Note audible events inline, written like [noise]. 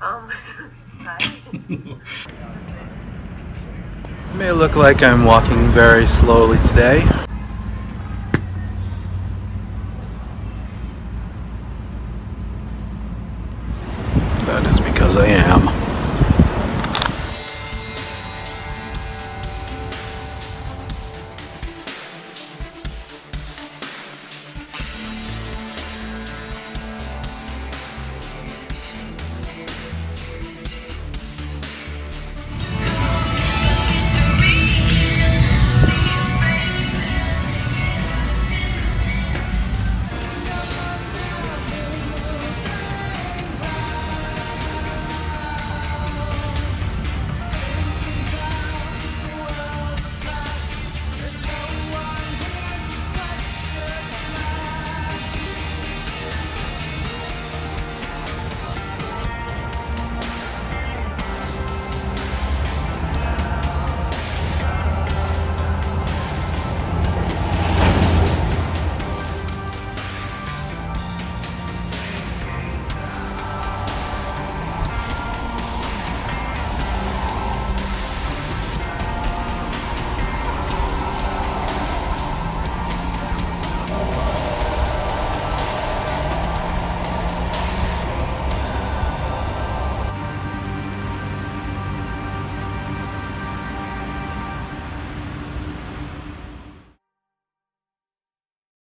Um. [laughs] It [laughs] may look like I'm walking very slowly today. That is because I am.